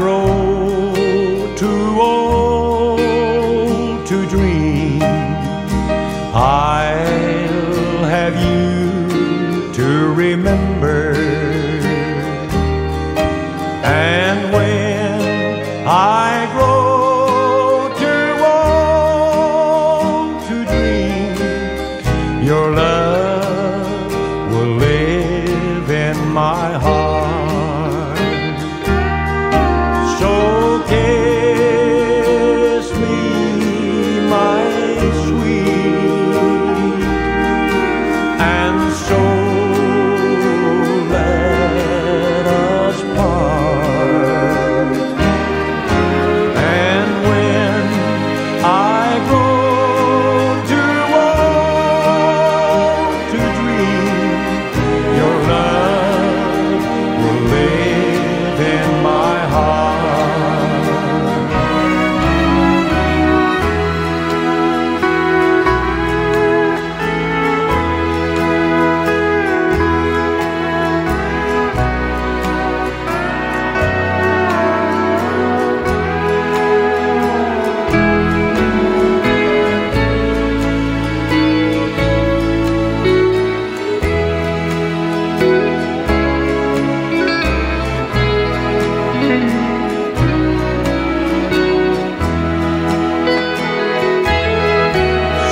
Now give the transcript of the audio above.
grow too old to dream, I'll have you to remember.